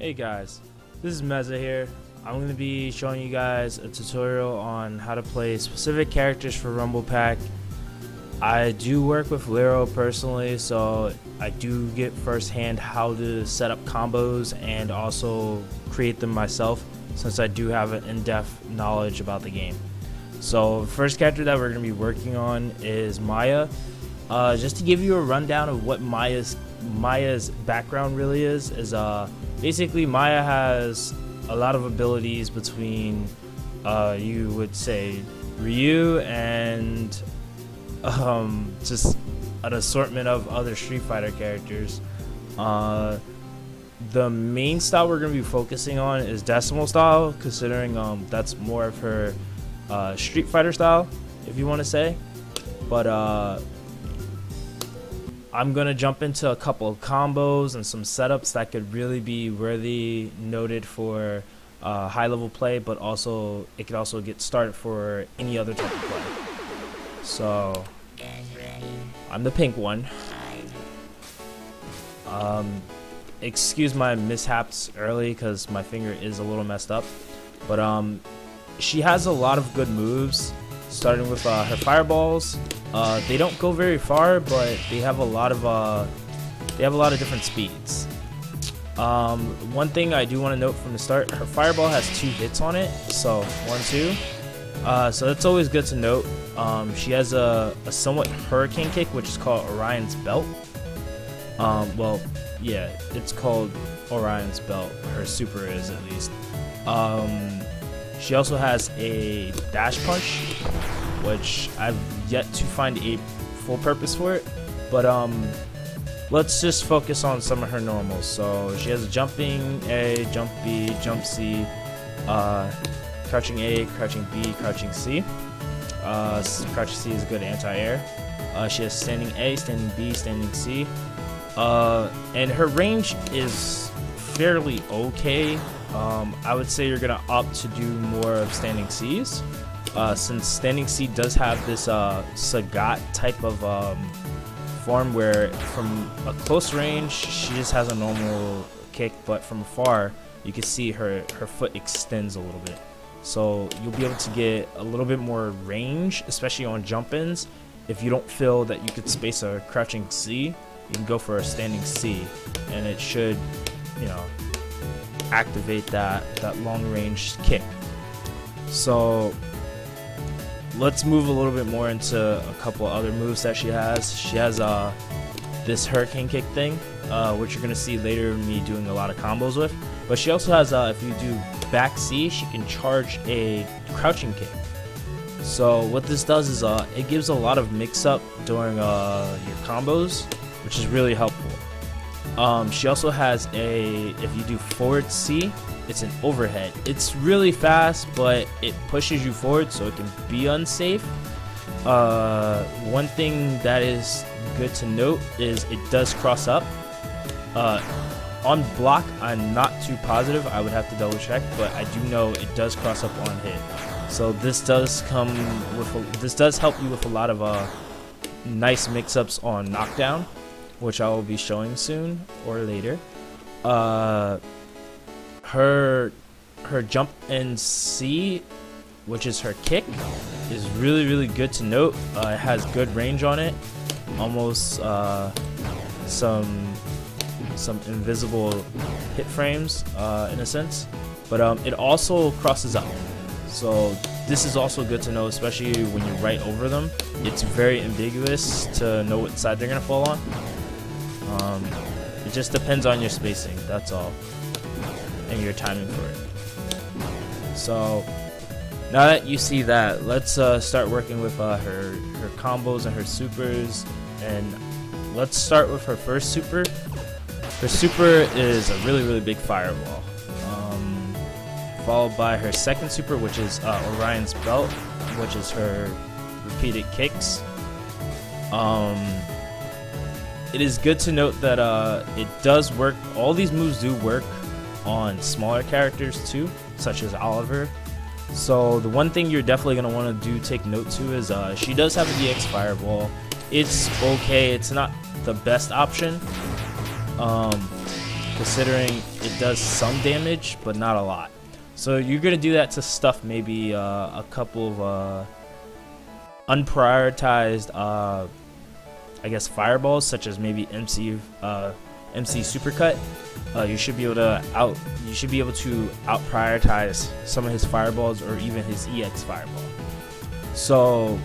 Hey guys, this is Mezza here. I'm going to be showing you guys a tutorial on how to play specific characters for Rumble Pack. I do work with Liero personally, so I do get firsthand how to set up combos and also create them myself since I do have an in-depth knowledge about the game. So the first character that we're going to be working on is Maya. Uh, just to give you a rundown of what Maya's Maya's background really is, is uh, basically Maya has a lot of abilities between uh, you would say Ryu and um, just an assortment of other Street Fighter characters. Uh, the main style we're going to be focusing on is Decimal style, considering um, that's more of her uh, Street Fighter style, if you want to say. But I'm gonna jump into a couple of combos and some setups that could really be worthy noted for uh, high level play, but also it could also get started for any other type of play. So I'm the pink one. Um, excuse my mishaps early because my finger is a little messed up, but um, she has a lot of good moves starting with uh, her fireballs. Uh, they don't go very far, but they have a lot of uh, they have a lot of different speeds. Um, one thing I do want to note from the start, her fireball has two hits on it, so one, two. Uh, so that's always good to note. Um, she has a, a, somewhat hurricane kick, which is called Orion's Belt. Um, well, yeah, it's called Orion's Belt. Her super is at least. Um, she also has a dash punch, which I've yet to find a full purpose for it. But um, let's just focus on some of her normals. So she has a jumping A, jump B, jump C, uh, crouching A, crouching B, crouching C. Uh, crouching C is good anti-air. Uh, she has standing A, standing B, standing C. Uh, and her range is fairly okay. Um, I would say you're gonna opt to do more of standing C's, uh, since standing C does have this uh, Sagat type of um, form where from a close range she just has a normal kick, but from afar you can see her her foot extends a little bit. So you'll be able to get a little bit more range, especially on jump ins. If you don't feel that you could space a crouching C, you can go for a standing C, and it should, you know, activate that, that long range kick. So let's move a little bit more into a couple other moves that she has. She has uh, this hurricane kick thing, uh, which you're to see later me doing a lot of combos with. But she also has, uh, if you do back C, she can charge a crouching kick. So what this does is uh, it gives a lot of mix up during uh, your combos, which is really helpful. Um, she also has a, if you do forward C, it's an overhead. It's really fast, but it pushes you forward, so it can be unsafe. Uh, one thing that is good to note is it does cross up. Uh, on block, I'm not too positive. I would have to double check, but I do know it does cross up on hit. So this does come with a, this does help you with a lot of uh, nice mix-ups on knockdown which I will be showing soon or later. Uh, her her jump and C, which is her kick, is really really good to note. Uh, it has good range on it, almost uh, some some invisible hit frames uh, in a sense, but um, it also crosses up. So this is also good to know, especially when you're right over them. It's very ambiguous to know what side they're gonna fall on. Um, it just depends on your spacing, that's all. And your timing for it. So, now that you see that, let's uh, start working with uh, her, her combos and her supers. And let's start with her first super. Her super is a really, really big fireball. Um, followed by her second super, which is uh, Orion's Belt, which is her repeated kicks. Um, it is good to note that uh, it does work. All these moves do work on smaller characters too, such as Oliver. So the one thing you're definitely gonna want to do take note to is uh, she does have a DX Fireball. It's okay. It's not the best option. Um, considering it does some damage, but not a lot. So you're gonna do that to stuff maybe uh, a couple of uh, unprioritized, uh, I guess, fireballs, such as maybe MC uh, MC Supercut. Uh, you should be able to out. You should be able to out prioritize some of his fireballs or even his EX fireball. So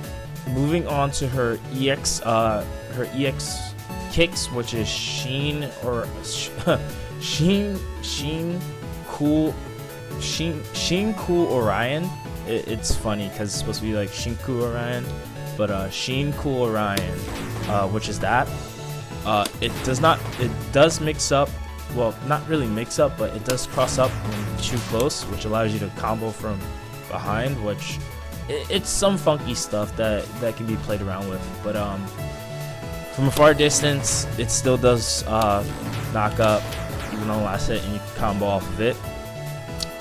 moving on to her EX, uh, her EX kicks, which is Sheen or Sheen Sheen Cool Sheen Sheen Cool Orion. It, it's funny because it's supposed to be like Sheen Cool Orion, but uh, Sheen Cool Orion, uh, which is that. Uh, it does not. It does mix up. Well, not really mix up, but it does cross up when too close, which allows you to combo from behind, which it, it's some funky stuff that that can be played around with. But um, from a far distance, it still does uh, knock up, even on last hit, and you can combo off of it.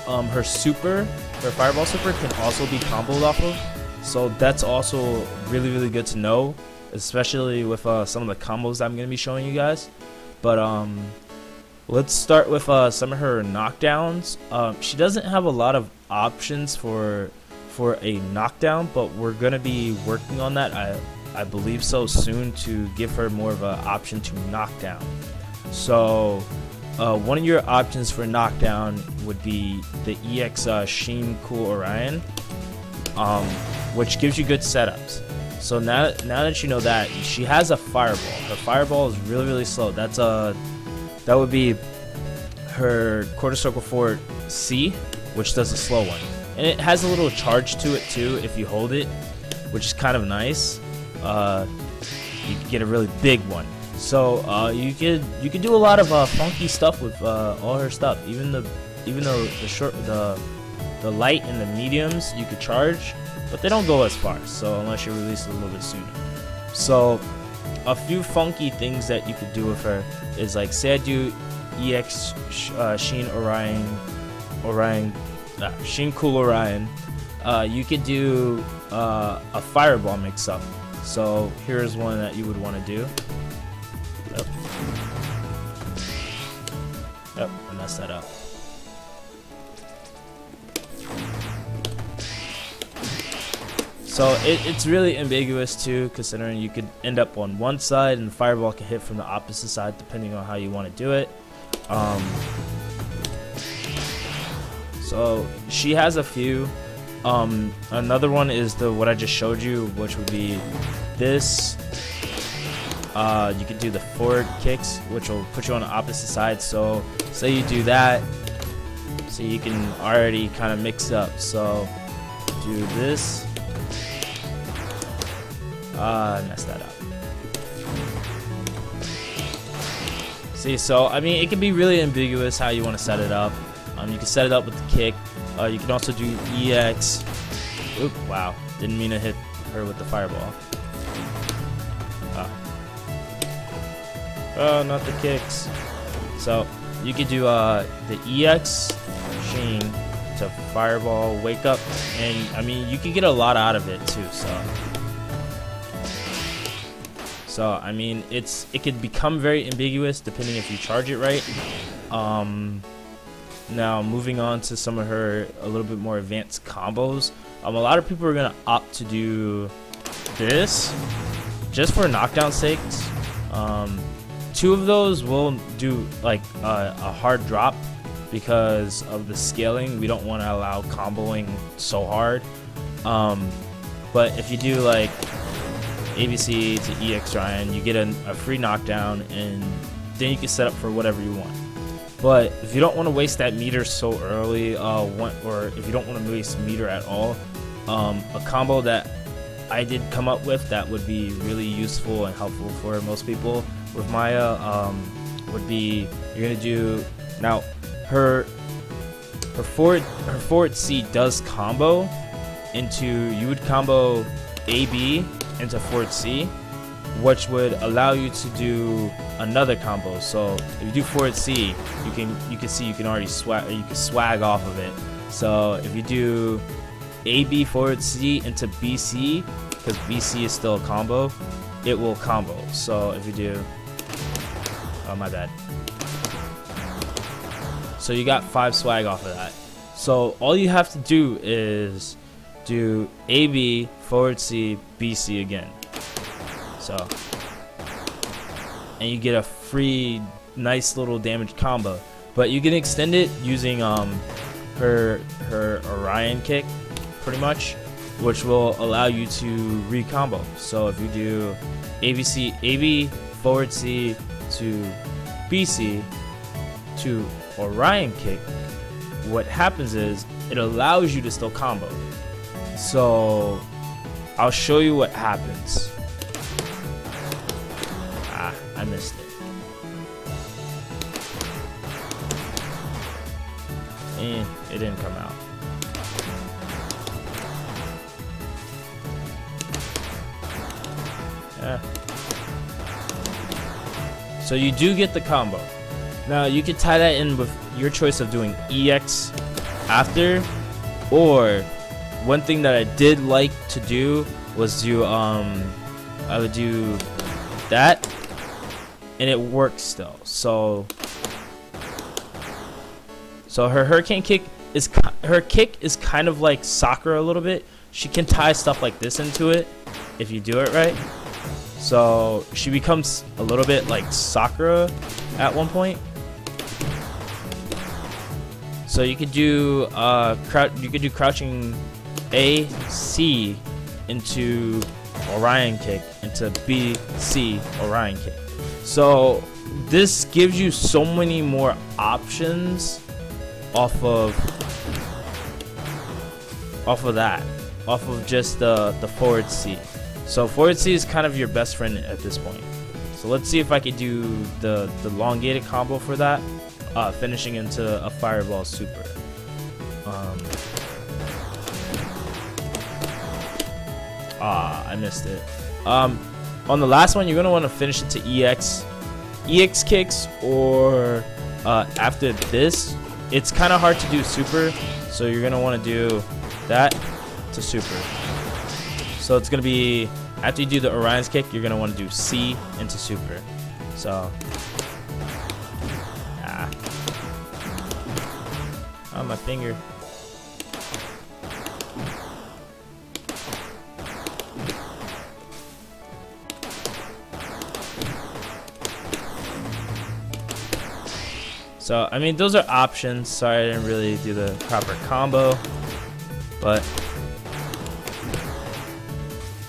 Um, her super, her fireball super, can also be comboed off of, so that's also really really good to know, especially with uh, some of the combos I'm gonna be showing you guys. But um, let's start with uh, some of her knockdowns. Um, she doesn't have a lot of options for for a knockdown, but we're gonna be working on that. I I believe so soon to give her more of an option to knockdown. So uh, one of your options for knockdown would be the EX uh, Sheen Cool Orion, um, which gives you good setups. So now, now that you know that, she has a fireball. Her fireball is really, really slow. That's a, that would be her quarter circle forward C, which does a slow one, and it has a little charge to it too if you hold it, which is kind of nice uh, you get a really big one. So uh, you could you could do a lot of uh, funky stuff with uh, all her stuff. Even the even though the short the the light and the mediums you could charge, but they don't go as far. So unless you release it a little bit sooner. So a few funky things that you could do with her is like say I do EX uh, Sheen Orion Orion uh, Sheen Cool Orion. Uh, you could do uh, a fireball mix up so here's one that you would want to do. Yep. Yep, I messed that up. So it, it's really ambiguous too, considering you could end up on one side and the fireball can hit from the opposite side depending on how you want to do it. Um, so she has a few. Um, another one is the what I just showed you, which would be this. Uh, you can do the forward kicks, which will put you on the opposite side. So say you do that, so you can already kind of mix up. So do this. Ah, uh, I messed that up. See, so I mean, it can be really ambiguous how you want to set it up. Um, you can set it up with the kick. Uh, you can also do EX. Oop, wow. Didn't mean to hit her with the fireball. Oh. oh, not the kicks. So, you could do uh, the EX Sheen to fireball, wake up, and I mean, you can get a lot out of it too, so. So, I mean, it's it could become very ambiguous depending if you charge it right. Um, now, moving on to some of her a little bit more advanced combos. Um, a lot of people are going to opt to do this just for knockdown sakes. Um, two of those will do like a, a hard drop because of the scaling. We don't want to allow comboing so hard. Um, but if you do like ABC to EX Orion, you get a, a free knockdown and then you can set up for whatever you want. But if you don't want to waste that meter so early, uh, one, or if you don't want to waste meter at all, um, a combo that I did come up with that would be really useful and helpful for most people with Maya um, would be you're gonna do now her her forward her forward C does combo into you would combo AB into forward C which would allow you to do another combo. So if you do forward C, you can you can see you can already swag you can swag off of it. So if you do AB forward C into BC, because BC is still a combo, it will combo. So if you do, oh my bad. So you got five swag off of that. So all you have to do is do AB forward C BC again. So and you get a free nice little damage combo. But you can extend it using um her her Orion kick pretty much, which will allow you to recombo. So if you do ABC AB forward C to BC to Orion kick, what happens is it allows you to still combo. So I'll show you what happens. Ah, I missed it. And it didn't come out. Yeah. So you do get the combo. Now you could tie that in with your choice of doing EX after, or one thing that I did like to do was do um I would do that and it works still. So so her hurricane kick is her kick is kind of like Sakura a little bit. She can tie stuff like this into it if you do it right. So she becomes a little bit like Sakura at one point. So you could do uh, you could do crouching A C into Orion kick into B C Orion kick. So this gives you so many more options off of off of that, off of just the the forward C. So forward C is kind of your best friend at this point. So let's see if I can do the, the elongated combo for that, uh, finishing into a Fireball Super. Um, ah, I missed it. Um, on the last one, you're to want to finish it to EX. EX kicks or uh, after this, it's kind of hard to do Super, so you're to want to do that to Super. So it's to be, after you do the Orion's kick, you're to want to do C into super. So, ah. Oh, my finger. So, I mean, those are options. Sorry I didn't really do the proper combo. But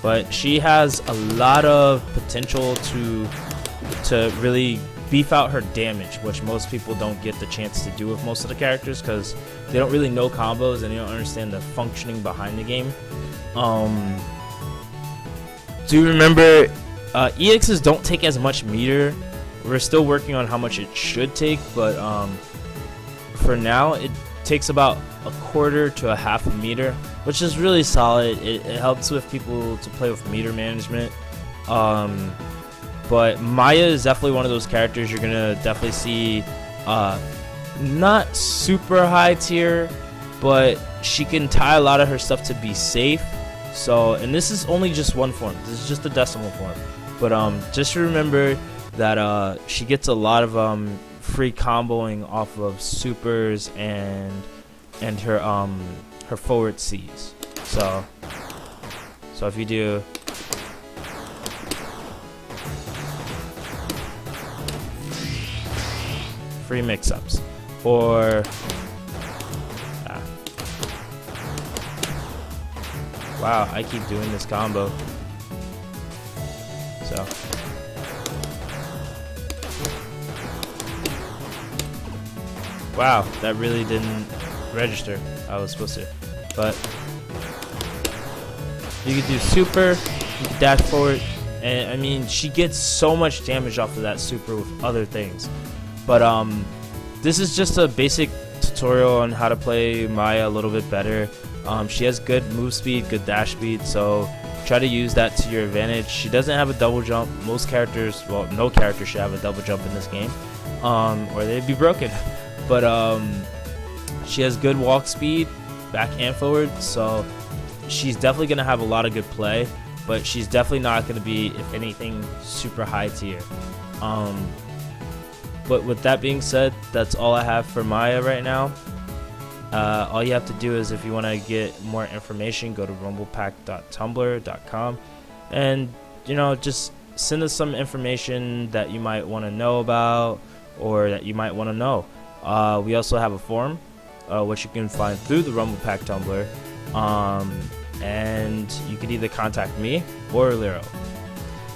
but she has a lot of potential to to really beef out her damage, which most people don't get the chance to do with most of the characters because they don't really know combos and they don't understand the functioning behind the game. Um, do you remember uh, EXs don't take as much meter. We're still working on how much it should take, but um, for now it takes about a quarter to a half a meter, which is really solid. It, it helps with people to play with meter management. Um, but Maya is definitely one of those characters you're gonna definitely see. Uh, not super high tier, but she can tie a lot of her stuff to be safe. So, and this is only just one form. This is just the decimal form. But um, just remember that uh, she gets a lot of um, free comboing off of supers and and her um her forward C's. So so if you do free mix-ups or ah. wow I keep doing this combo so wow that really didn't register. I was supposed to. But you can do super, you can dash forward, and I mean she gets so much damage off of that super with other things. But um, this is just a basic tutorial on how to play Maya a little bit better. Um, she has good move speed, good dash speed, so try to use that to your advantage. She doesn't have a double jump. Most characters, well, no character should have a double jump in this game, um, or they'd be broken. But um, she has good walk speed, back and forward, so she's definitely going to have a lot of good play, but she's definitely not going to be, if anything, super high tier. Um, but with that being said, that's all I have for Maya right now. Uh, all you have to do is if you want to get more information, go to rumblepack.tumblr.com and you know just send us some information that you might want to know about or that you might want to know. Uh, we also have a forum, uh, which you can find through the Rumble Pack Tumblr. Um, and you can either contact me or Liero.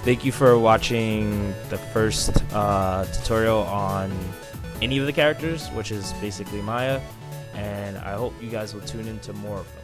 Thank you for watching the first uh, tutorial on any of the characters, which is basically Maya, and I hope you guys will tune into more of them.